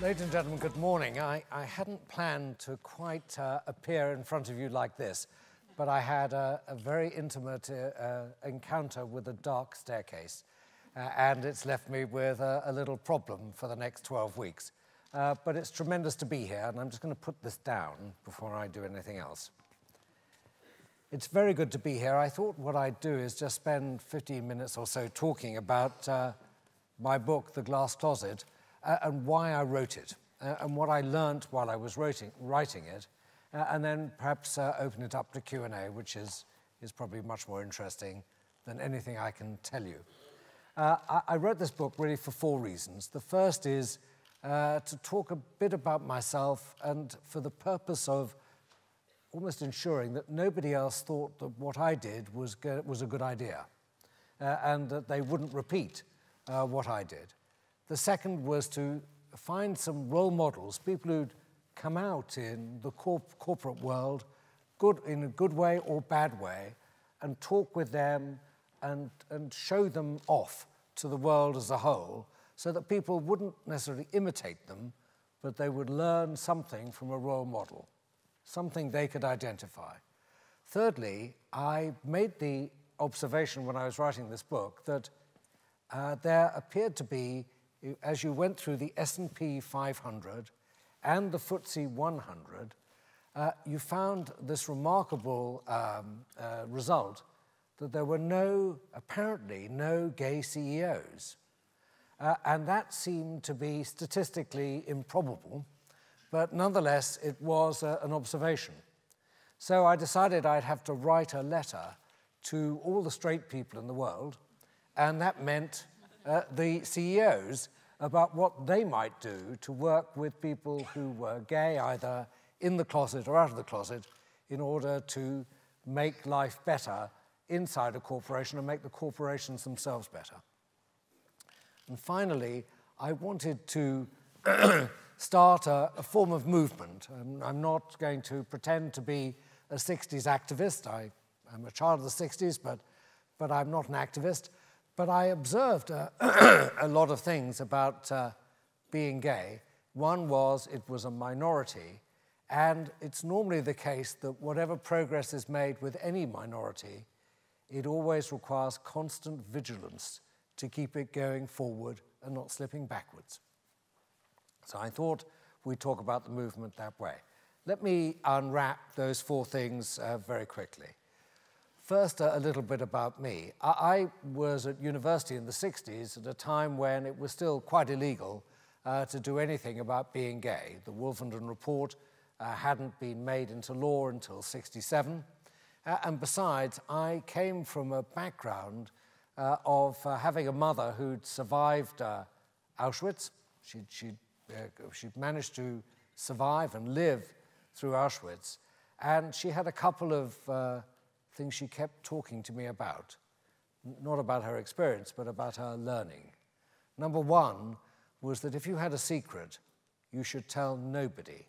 Ladies and gentlemen, good morning. I, I hadn't planned to quite uh, appear in front of you like this, but I had a, a very intimate uh, uh, encounter with a dark staircase, uh, and it's left me with a, a, little problem for the next 12 weeks. Uh, but it's tremendous to be here, and I'm just going to put this down before I do anything else. It's very good to be here. I thought what I'd do is just spend 15 minutes or so talking about uh, my book, The Glass Closet, uh, and why I wrote it, uh, and what I learned while I was writing, writing it, uh, and then perhaps uh, open it up to Q&A, which is, is probably much more interesting than anything I can tell you. Uh, I, I, wrote this book really for four reasons. The first is uh, to talk a bit about myself and for the purpose of almost ensuring that nobody else thought that what I did was, was a good idea and that they wouldn't repeat what I did. The second was to find some role models, people who'd come out in the corp corporate world, good in a good way or bad way, and talk with them and, and show them off to the world as a whole so that people wouldn't necessarily imitate them, but they would learn something from a role model, something they could identify. Thirdly, I made the observation when I was writing this book that uh, there appeared to be as you went through the S&P 500 and the FTSE 100, uh, you found this remarkable um, uh, result that there were no, apparently, no gay CEOs. Uh, and that seemed to be statistically improbable, but nonetheless, it was uh, an observation. So I decided I'd have to write a letter to all the straight people in the world, and that meant uh, the CEOs about what they might do to work with people who were gay, either in the closet or out of the closet, in order to make life better inside a corporation and make the corporations themselves better. And finally, I wanted to start a, a, form of movement. I'm, I'm, not going to pretend to be a 60s activist. I, am a child of the 60s, but, but I'm not an activist. But I observed uh, a lot of things about uh, being gay. One was it was a minority, and it's normally the case that whatever progress is made with any minority, it always requires constant vigilance to keep it going forward and not slipping backwards. So I thought we'd talk about the movement that way. Let me unwrap those four things uh, very quickly. First, a little bit about me. I was at university in the 60s at a time when it was still quite illegal uh, to do anything about being gay. The Wolfenden Report uh, hadn't been made into law until 67. Uh, and besides, I came from a background uh, of uh, having a mother who'd survived uh, Auschwitz. She'd, she'd, she'd managed to survive and live through Auschwitz. And she had a couple of things she kept talking to me about. Not about her experience, but about her learning. Number one was that if you had a secret, you should tell nobody,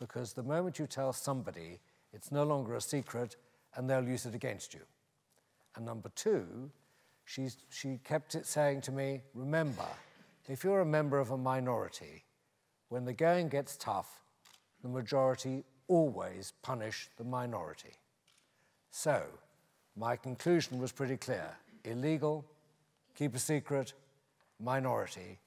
because the moment you tell somebody, it's no longer a secret and they'll use it against you. And number two, she's, she kept it saying to me, remember, if you're a member of a minority, when the going gets tough, the majority always punish the minority. So, my conclusion was pretty clear. Illegal, keep a secret, minority,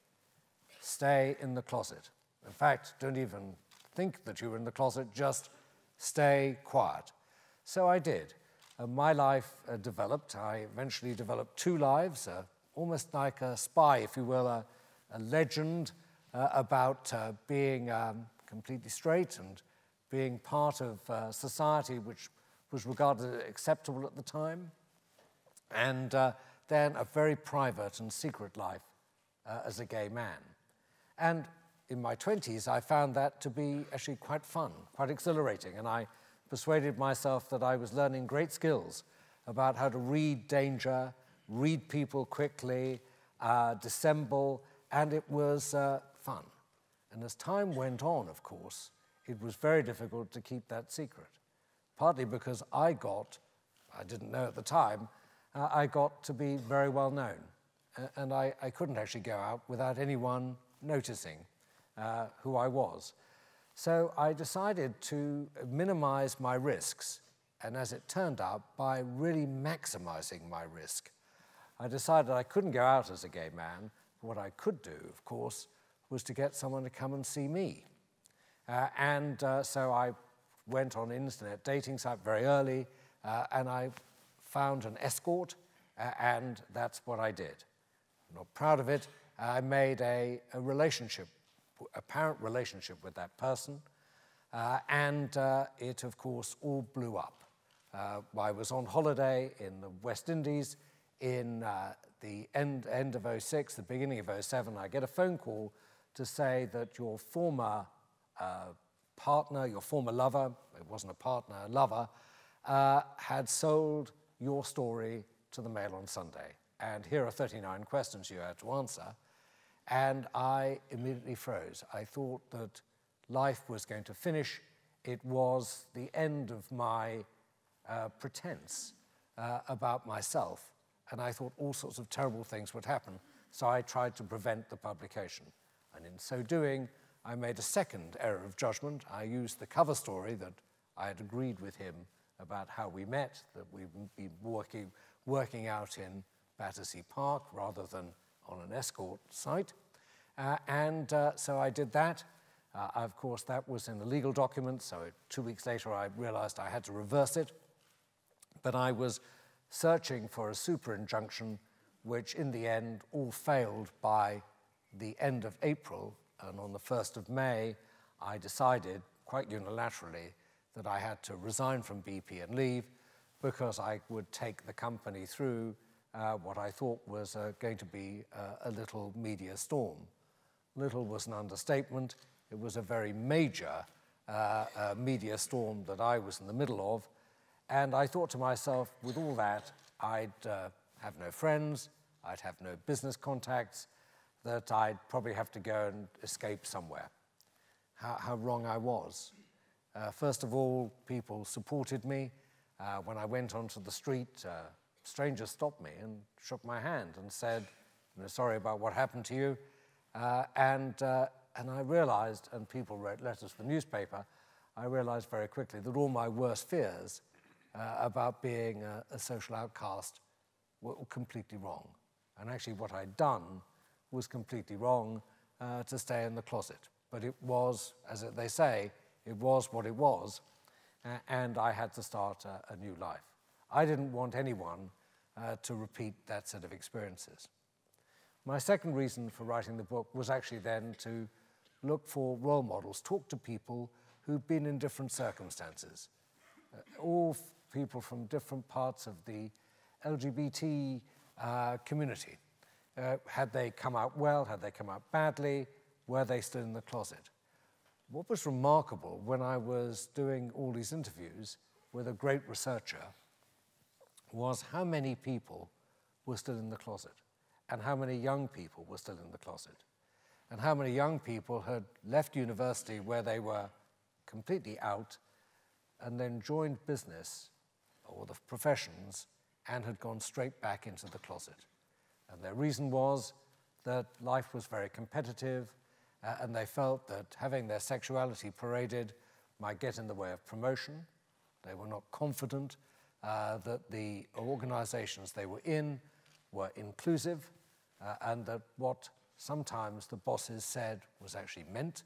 stay in the closet. In fact, don't even think that you're in the closet, just stay quiet. So I did. And my life uh, developed. I eventually developed two lives, uh, almost like a spy, if you will, a, a legend uh, about uh, being um, completely straight and being part of uh, society which was regarded as acceptable at the time, and uh, then a very private and secret life uh, as a gay man. And in my 20s, I found that to be actually quite fun, quite exhilarating, and I persuaded myself that I was learning great skills about how to read danger, read people quickly, uh, dissemble, and it was uh, fun. And as time went on, of course, it was very difficult to keep that secret partly because I got, I didn't know at the time, uh, I got to be very well known. Uh, and I, I, couldn't actually go out without anyone noticing uh, who I was. So I decided to minimize my risks, and as it turned out, by really maximizing my risk. I decided I couldn't go out as a gay man. What I could do, of course, was to get someone to come and see me. Uh, and uh, so I went on internet dating site very early, uh, and I found an escort, uh, and that's what I did. I'm not proud of it. I made a, a relationship, apparent relationship with that person, uh, and uh, it, of course, all blew up. I was on holiday in the West Indies in the end, end of 06, the beginning of 07. I get a phone call to say that your former uh, partner, your former lover, it wasn't a partner, a lover, uh, had sold your story to the Mail on Sunday. And here are 39 questions you had to answer. And I immediately froze. I thought that life was going to finish. It was the end of my uh, pretense uh, about myself. And I thought all sorts of terrible things would happen. So I tried to prevent the publication. And in so doing, I made a second error of judgment. I used the cover story that I had agreed with him about how we met, that we would be working, working out in Battersea Park rather than on an escort site. Uh, and uh, so I did that. Uh, of course, that was in a legal document, so two weeks later I realized I had to reverse it. But I was searching for a super injunction, which in the end all failed by the end of April and on the 1st of May, I decided quite unilaterally that I had to resign from BP and leave because I would take the company through uh, what I thought was uh, going to be uh, a little media storm. Little was an understatement. It was a very major uh, uh, media storm that I was in the middle of. And I thought to myself, with all that, I'd have no friends, I'd have no business contacts, that I'd probably have to go and escape somewhere. How, how wrong I was. Uh, first of all, people supported me. Uh, when I went onto the street, uh, strangers stopped me and shook my hand and said, know, sorry about what happened to you. Uh, and, uh, and I realized, and people wrote letters to the newspaper, I realized very quickly that all my worst fears uh, about being a, a social outcast were completely wrong. And actually what I'd done was completely wrong uh, to stay in the closet. But it was, as they say, it was what it was, uh, and I had to start a, a, new life. I didn't want anyone uh, to repeat that set of experiences. My second reason for writing the book was actually then to look for role models, talk to people who've been in different circumstances, uh, all people from different parts of the LGBT uh, community. Uh, had they come out well? Had they come out badly? Were they still in the closet? What was remarkable when I was doing all these interviews with a great researcher was how many people were still in the closet and how many young people were still in the closet and how many young people had left university where they were completely out and then joined business or the professions and had gone straight back into the closet. And their reason was that life was very competitive, uh, and they felt that having their sexuality paraded might get in the way of promotion. They were not confident uh, that the organizations they were in were inclusive, uh, and that what sometimes the bosses said was actually meant,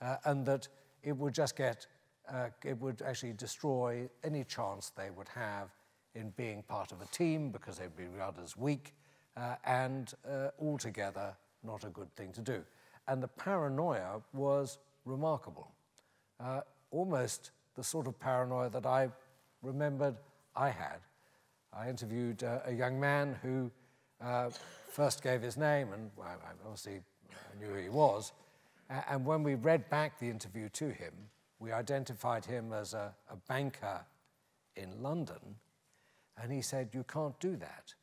uh, and that it would just get, uh, it would actually destroy any chance they would have in being part of a team because they'd be regarded as weak uh, and uh, altogether not a good thing to do. And the paranoia was remarkable, uh, almost the sort of paranoia that I remembered I had. I interviewed uh, a young man who uh, first gave his name, and well, I obviously knew who he was. and when we read back the interview to him, we identified him as a, a banker in London, and he said, You can't do that.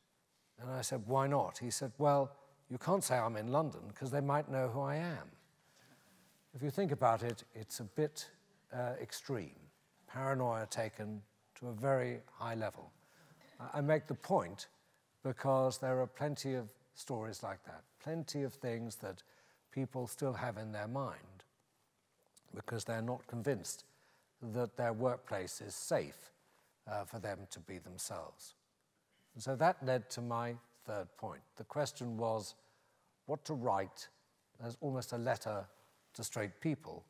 And I said, Why not? He said, Well, you can't say I'm in London because they might know who I am. If you think about it, it's a bit uh, extreme. Paranoia taken to a very high level. I make the point because there are plenty of stories like that, plenty of things that people still have in their mind because they're not convinced that their workplace is safe uh, for them to be themselves. And so that led to my third point. The question was what to write as almost a letter to straight people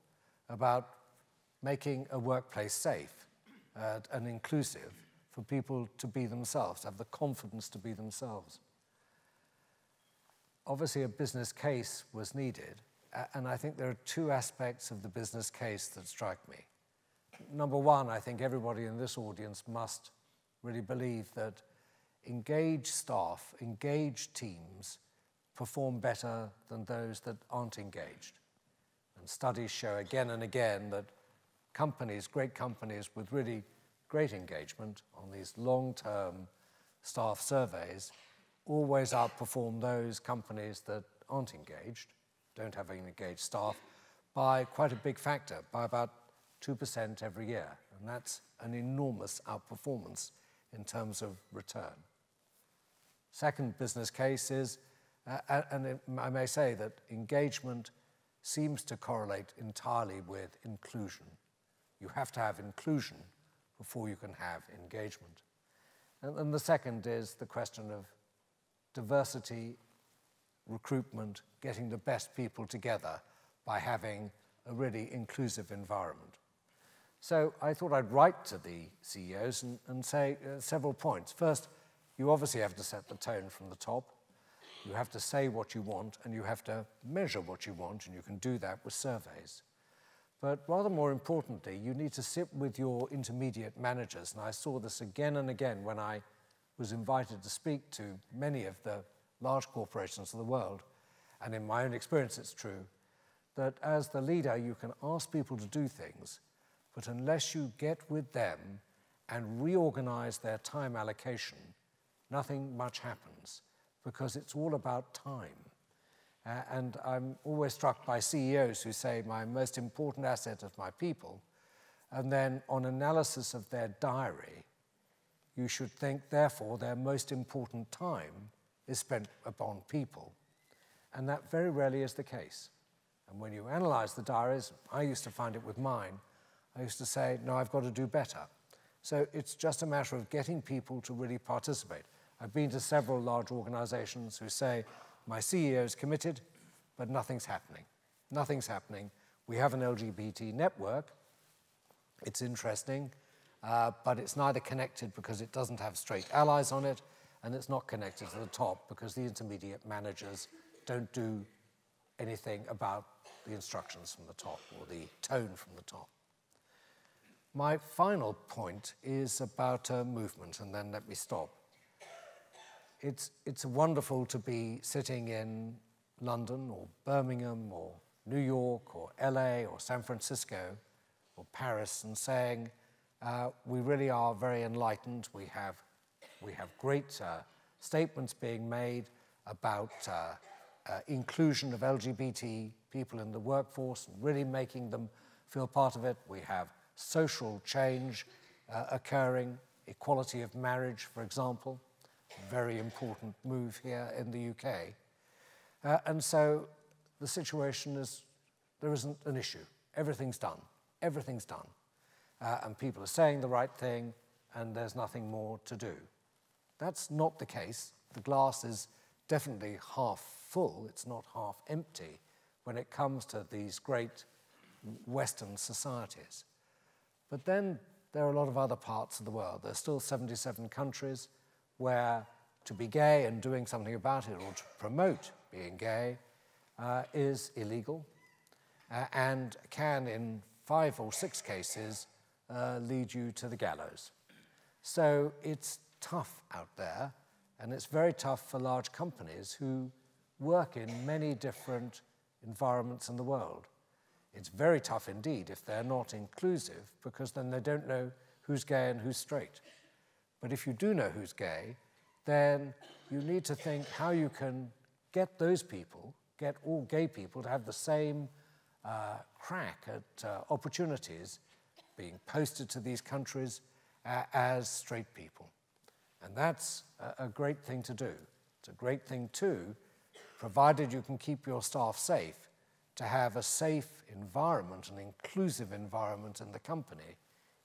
about making a workplace safe uh, and inclusive for people to be themselves, have the confidence to be themselves. Obviously, a business case was needed, and I think there are two aspects of the business case that strike me. Number one, I think everybody in this audience must really believe that engaged staff, engaged teams perform better than those that aren't engaged. And studies show again and again that companies, great companies with really great engagement on these long-term staff surveys always outperform those companies that aren't engaged, don't have engaged staff, by quite a big factor, by about 2% every year. And that's an enormous outperformance in terms of return. Second business case is, uh, and I may say that engagement seems to correlate entirely with inclusion. You have to have inclusion before you can have engagement. And, and the second is the question of diversity, recruitment, getting the best people together by having a really inclusive environment. So I thought I'd write to the CEOs and, and say uh, several points. First, you obviously have to set the tone from the top. You have to say what you want and you have to measure what you want, and you can do that with surveys. But rather more importantly, you need to sit with your intermediate managers. And I saw this again and again when I was invited to speak to many of the large corporations of the world. And in my own experience, it's true that as the leader, you can ask people to do things, but unless you get with them and reorganize their time allocation, nothing much happens because it's all about time. Uh, and I'm always struck by CEOs who say, my most important asset of my people. And then on analysis of their diary, you should think, therefore, their most important time is spent upon people. And that very rarely is the case. And when you analyze the diaries, I used to find it with mine, I used to say, no, I've got to do better. So it's just a matter of getting people to really participate. I've been to several large organizations who say, my CEO is committed, but nothing's happening. Nothing's happening. We have an LGBT network. It's interesting, uh, but it's neither connected because it doesn't have straight allies on it, and it's not connected to the top because the intermediate managers don't do anything about the instructions from the top or the tone from the top. My final point is about a movement, and then let me stop it's, it's wonderful to be sitting in London or Birmingham or New York or LA or San Francisco or Paris and saying, uh, we really are very enlightened. We have, we have great uh, statements being made about uh, uh inclusion of LGBT people in the workforce and really making them feel part of it. We have social change uh, occurring, equality of marriage, for example very important move here in the UK. Uh, and so the situation is there isn't an issue. Everything's done. Everything's done. Uh, and people are saying the right thing, and there's nothing more to do. That's not the case. The glass is definitely half full, it's not half empty when it comes to these great Western societies. But then there are a lot of other parts of the world. There's still 77 countries where to be gay and doing something about it or to promote being gay uh, is illegal uh, and can, in five or six cases, uh, lead you to the gallows. So it's tough out there, and it's very tough for large companies who work in many different environments in the world. It's very tough indeed if they're not inclusive, because then they don't know who's gay and who's straight. But if you do know who's gay, then you need to think how you can get those people, get all gay people to have the same uh, crack at uh, opportunities being posted to these countries uh, as straight people. And that's a, a great thing to do. It's a great thing too, provided you can keep your staff safe, to have a safe environment, an inclusive environment in the company,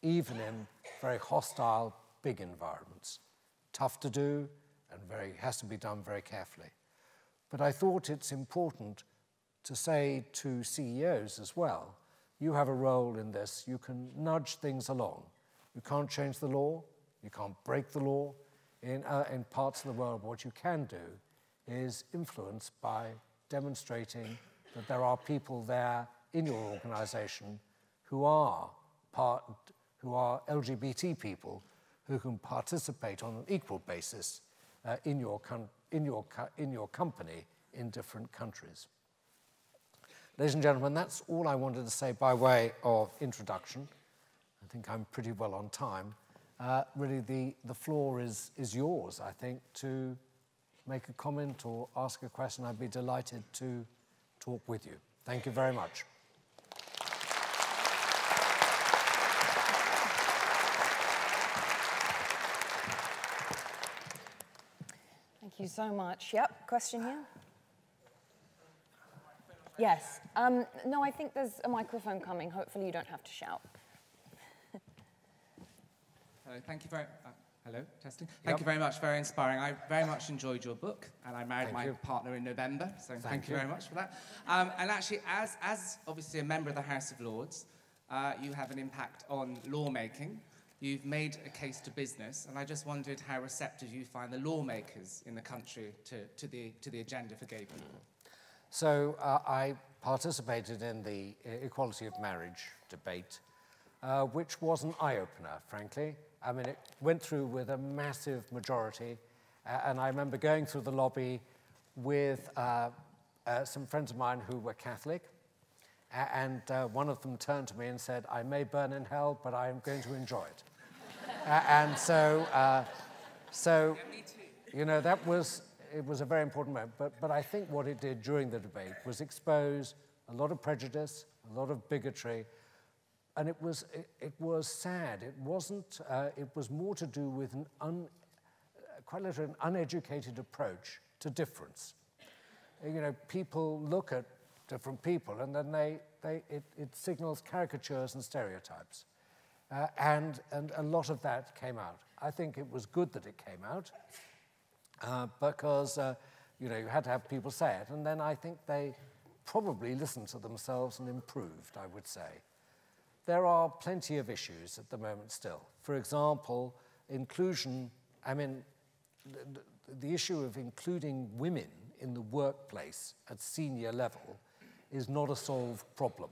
even in very hostile, big environments. Tough to do and very, has to be done very carefully. But I thought it's important to say to CEOs as well, you have a role in this. You can nudge things along. You can't change the law. You can't break the law. In, uh, in parts of the world, what you can do is influence by demonstrating that there are people there in your organization who are part, who are LGBT people who can participate on an equal basis uh, in, your in, your in your company in different countries. Ladies and gentlemen, that's all I wanted to say by way of introduction. I think I'm pretty well on time. Uh, really, the, the floor is, is yours, I think, to make a comment or ask a question. I'd be delighted to talk with you. Thank you very much. You so much. Yep, question here. Yes. Um, no, I think there's a microphone coming. Hopefully you don't have to shout. Hello, thank you very uh, Hello, testing. Thank yep. you very much, very inspiring. I very much enjoyed your book, and I married thank my you. partner in November, so thank, thank you. you. very much for that. Um, and actually, as, as obviously a member of the House of Lords, uh, you have an impact on lawmaking. You've made a case to business, and I just wondered how receptive you find the lawmakers in the country to, to, the, to the agenda for gay people. So uh, I participated in the equality of marriage debate, uh, which was an eye-opener, frankly. I mean, it went through with a massive majority, uh, and I remember going through the lobby with uh, uh, some friends of mine who were Catholic, and uh, one of them turned to me and said, I may burn in hell, but I am going to enjoy it. And so, uh, so, you know, that was, it was a very important moment. But, but I think what it did during the debate was expose a lot of prejudice, a lot of bigotry, and it was, it, it was sad. It wasn't, uh, it was more to do with an un, quite literally an uneducated approach to difference. You know, people look at different people and then they, they, it, it signals caricatures and stereotypes. Uh, and, and a lot of that came out. I think it was good that it came out uh, because, uh, you know, you had to have people say it. And then I think they probably listened to themselves and improved, I would say there are plenty of issues at the moment still. For example, inclusion, I mean, the, the issue of including women in the workplace at senior level is not a solved problem.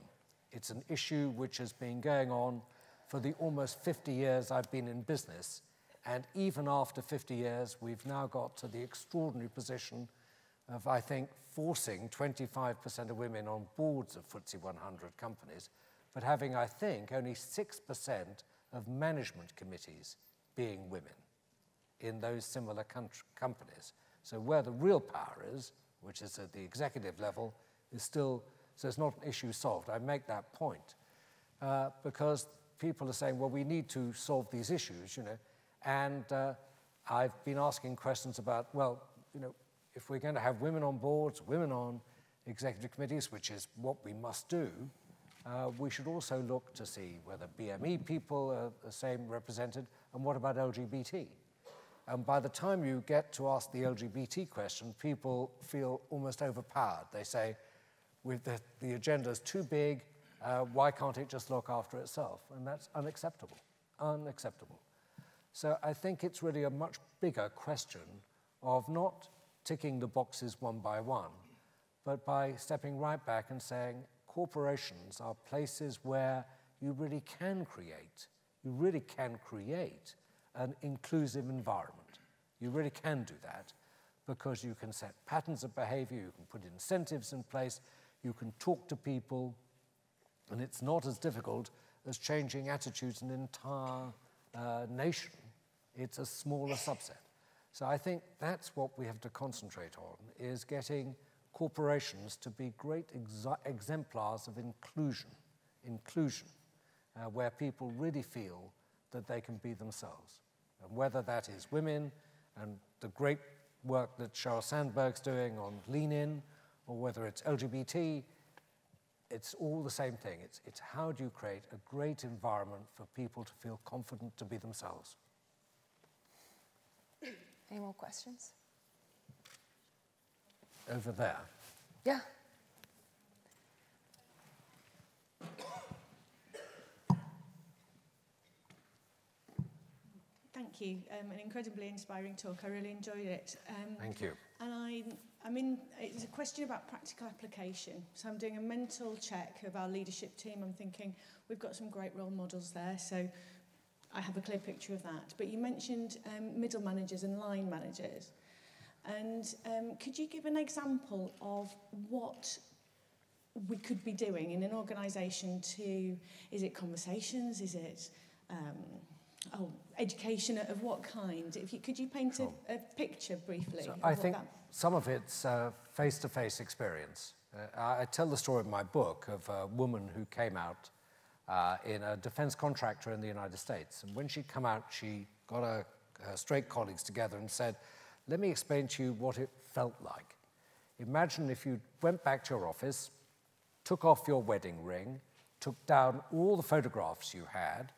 It's an issue which has been going on for the almost 50 years I've been in business. And even after 50 years, we've now got to the extraordinary position of, I think, forcing 25% of women on boards of FTSE 100 companies but having, I think, only 6% of management committees being women in those similar companies. So where the real power is, which is at the executive level, is still, so it's not an issue solved. I make that point uh, because people are saying, well, we need to solve these issues, you know, and uh, I've been asking questions about, well, you know, if we're going to have women on boards, women on executive committees, which is what we must do, uh, we should also look to see whether BME people are the same represented and what about LGBT. And by the time you get to ask the LGBT question, people feel almost overpowered. They say, the, the agenda is too big, uh, why can't it just look after itself? And that's unacceptable, unacceptable. So I think it's really a much bigger question of not ticking the boxes one by one, but by stepping right back and saying, corporations are places where you really can create, you really can create an inclusive environment. You really can do that because you can set patterns of behavior, you can put incentives in place, you can talk to people, and it's not as difficult as changing attitudes in an entire uh, nation. It's a smaller subset. So I think that's what we have to concentrate on, is getting corporations to be great ex exemplars of inclusion, inclusion, uh, where people really feel that they can be themselves. And whether that is women and the great work that Sheryl Sandberg's doing on Lean In, or whether it's LGBT, it's all the same thing. It's, it's how do you create a great environment for people to feel confident to be themselves. Any more questions? Over there. Yeah. Thank you. Um, an incredibly inspiring talk. I really enjoyed it. Um, Thank you. And I, I mean, it's a question about practical application. So I'm doing a mental check of our leadership team. I'm thinking we've got some great role models there. So I have a clear picture of that. But you mentioned um, middle managers and line managers. And um, could you give an example of what we could be doing in an organisation to, is it conversations, is it um, oh, education of what kind? If you, could you paint sure. a, a picture briefly? So I think that... some of it's face-to-face experience. Uh, I tell the story in my book of a woman who came out uh, in a defense contractor in the United States. And when she'd come out, she got her, her straight colleagues together and said, let me explain to you what it felt like. Imagine if you went back to your office, took off your wedding ring, took down all the photographs you had,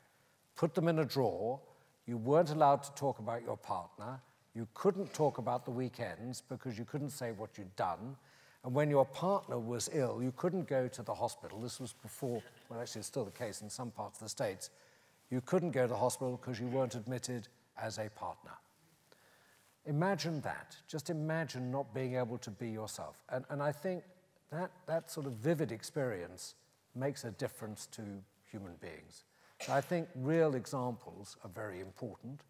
put them in a drawer. You weren't allowed to talk about your partner. You couldn't talk about the weekends because you couldn't say what you'd done. And when your partner was ill, you couldn't go to the hospital. This was before, well, actually, it's still the case in some parts of the States. You couldn't go to the hospital because you weren't admitted as a partner. Imagine that. Just imagine not being able to be yourself. And, and I think that, that sort of vivid experience makes a difference to human beings. I think real examples are very important.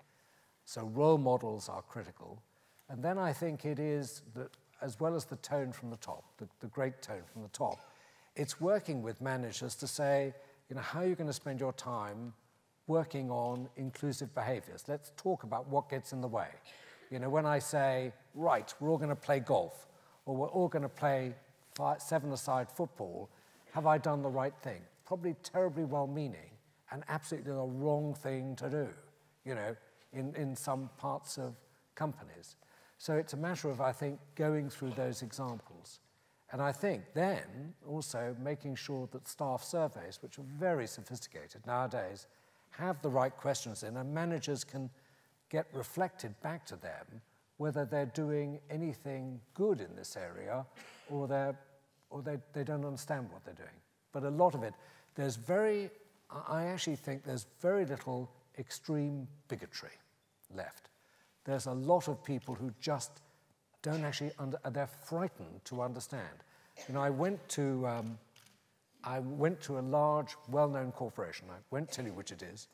So role models are critical. And then I think it is that, as well as the tone from the top, the, the great tone from the top, it's working with managers to say, you know, how are you going to spend your time working on inclusive behaviors? Let's talk about what gets in the way. You know, when I say, right, we're all going to play golf, or we're all going to play seven-a-side football, have I done the right thing? Probably terribly well-meaning, and absolutely the wrong thing to do, you know, in, in some parts of companies. So it's a matter of, I think, going through those examples. And I think then also making sure that staff surveys, which are very sophisticated nowadays, have the right questions in, and managers can get reflected back to them whether they're doing anything good in this area or, they're, or they, they don't understand what they're doing. But a lot of it, there's very I actually think there's very little extreme bigotry left. There's a lot of people who just don't actually, under, they're frightened to understand. You know, I went to, um, I went to a large, well-known corporation. I won't tell you which it is.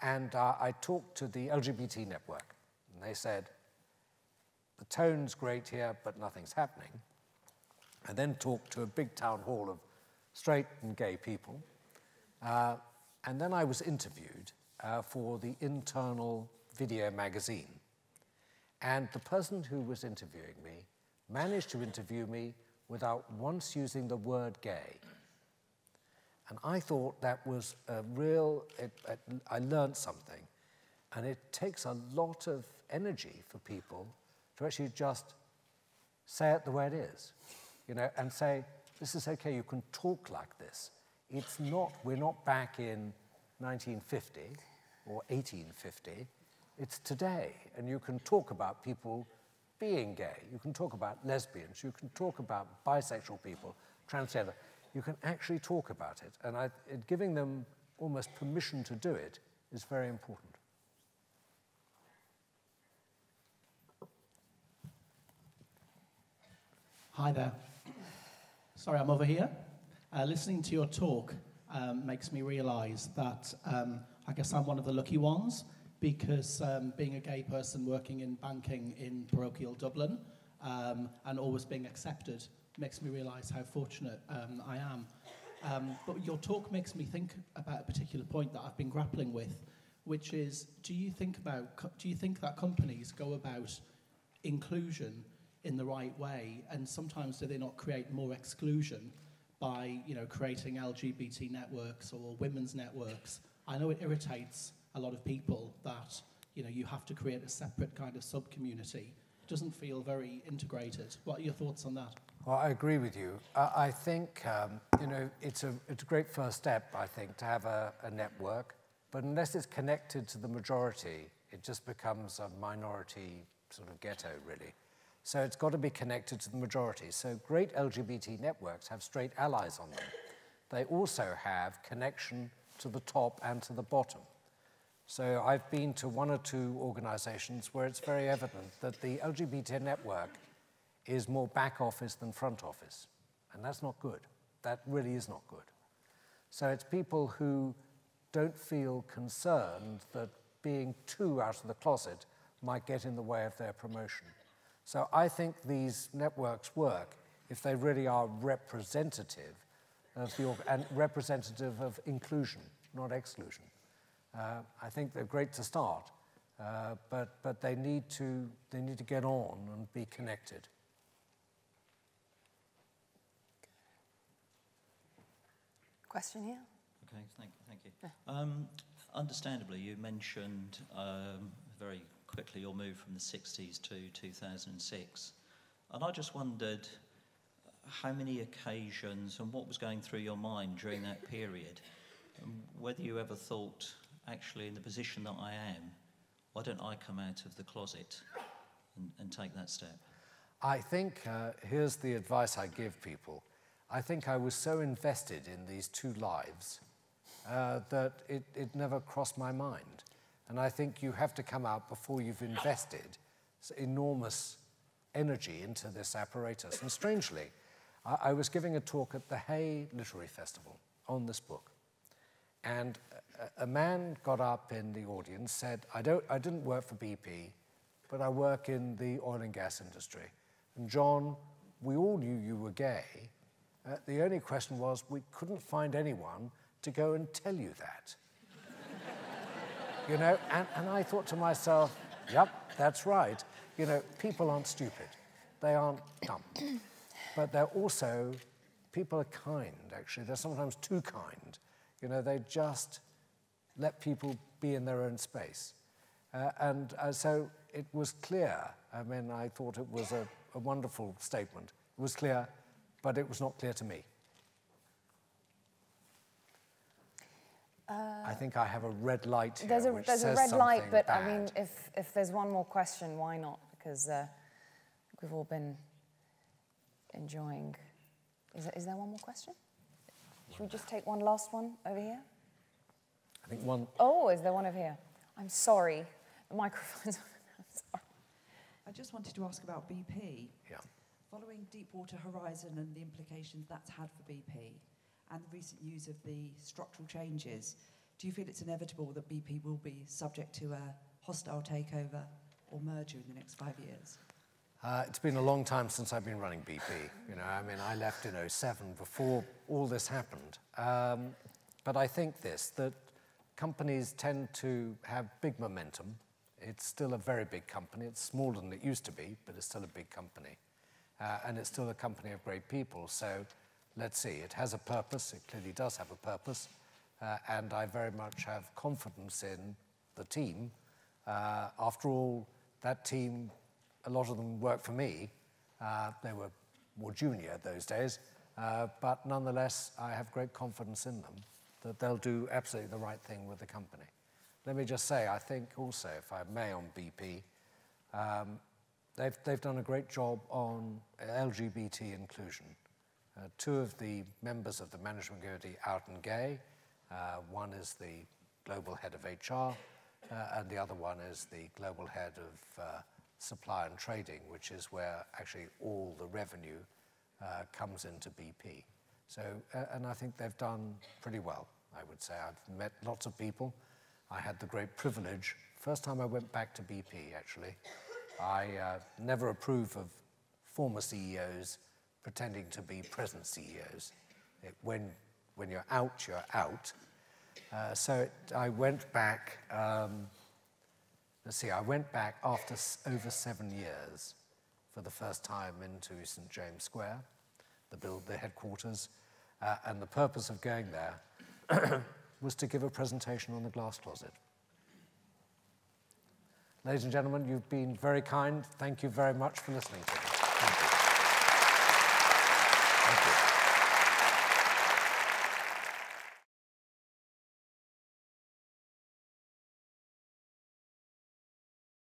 And uh, I talked to the LGBT network. And they said, the tone's great here, but nothing's happening. I then talked to a big town hall of straight and gay people. Uh, and then I was interviewed uh, for the internal video magazine. And the person who was interviewing me managed to interview me without once using the word gay. And I thought that was a real, it, it, I learned something. And it takes a lot of energy for people to actually just say it the way it is, you know, and say, this is okay, you can talk like this. It's not, we're not back in 1950 or 1850. It's today. And you can talk about people being gay. You can talk about lesbians. You can talk about bisexual people, transgender. You can actually talk about it. And I, it, giving them almost permission to do it is very important. Hi there. Sorry, I'm over here. Uh, listening to your talk um, makes me realise that um, I guess I'm one of the lucky ones because um, being a gay person working in banking in parochial Dublin um, and always being accepted makes me realise how fortunate um, I am. Um, but your talk makes me think about a particular point that I've been grappling with, which is, do you think about, do you think that companies go about inclusion in the right way, and sometimes do they not create more exclusion by you know, creating LGBT networks or women's networks. I know it irritates a lot of people that you, know, you have to create a separate kind of sub-community. It doesn't feel very integrated. What are your thoughts on that? Well, I agree with you. Uh, I think, um, you know, it's a, it's a great first step, I think, to have a, a network. But unless it's connected to the majority, it just becomes a minority sort of ghetto, really. So it's got to be connected to the majority. So great LGBT networks have straight allies on them. They also have connection to the top and to the bottom. So I've been to one or two organizations where it's very evident that the LGBT network is more back office than front office. And that's not good. That really is not good. So it's people who don't feel concerned that being too out of the closet might get in the way of their promotion. So I think these networks work if they really are representative of the, and representative of inclusion, not exclusion. Uh, I think they're great to start, uh, but, but they, need to, they need to get on and be connected. Question here? Okay, thank, thank you. Um, understandably, you mentioned um, very quickly your move from the 60s to 2006. And I just wondered how many occasions and what was going through your mind during that period, and whether you ever thought, actually, in the position that I am, why don't I come out of the closet and, and take that step? I think uh, here's the advice I give people. I think I was so invested in these two lives uh, that it, it never crossed my mind. And I think you have to come out before you've invested enormous energy into this apparatus. And strangely, I, I was giving a talk at the Hay Literary Festival on this book. And a, a man got up in the audience, said, I, don't, I didn't work for BP, but I work in the oil and gas industry. And John, we all knew you were gay. Uh, the only question was we couldn't find anyone to go and tell you that you know, and, and I thought to myself, yep, that's right. You know, people aren't stupid. They aren't dumb. but they're also, people are kind, actually. They're sometimes too kind. You know, they just let people be in their own space. Uh, and uh, so it was clear. I mean, I thought it was a, a wonderful statement. It was clear, but it was not clear to me. Uh, I think I have a red light here, There's a, which there's says a red light, but bad. I mean, if, if there's one more question, why not? Because uh, we've all been enjoying. Is there, is there one more question? Should we just take one last one over here? I think one. Oh, is there one over here? I'm sorry. The microphone's I'm sorry. I just wanted to ask about BP. Yeah. Following Deepwater Horizon and the implications that's had for BP, and the recent news of the structural changes, do you feel it's inevitable that BP will be subject to a hostile takeover or merger in the next five years? Uh, it's been a long time since I've been running BP. You know, I mean, I left in 07 before all this happened. Um, but I think this, that companies tend to have big momentum. It's still a very big company. It's smaller than it used to be, but it's still a big company. Uh, and it's still a company of great people. So let's see, it has a purpose, it clearly does have a purpose, uh, and I very much have confidence in the team. Uh, after all, that team, a lot of them worked for me. Uh, they were more junior those days, uh, but nonetheless, I have great confidence in them that they'll do absolutely the right thing with the company. Let me just say, I think also, if I may, on BP, um, they've, they've done a great job on LGBT inclusion. Uh, two of the members of the management committee, Alton Gay, uh, one is the global head of HR, uh, and the other one is the global head of uh, supply and trading, which is where actually all the revenue uh, comes into BP. So, uh, and I think they've done pretty well, I would say. I've met lots of people. I had the great privilege, first time I went back to BP actually, I never approve of former CEOs pretending to be present CEOs. It, when, when you're out, you're out. Uh, so it, I went back, um, let's see, I went back after over seven years for the first time into St. James Square, the, build, the headquarters, uh, and the purpose of going there was to give a presentation on the glass closet. Ladies and gentlemen, you've been very kind. Thank you very much for listening to me.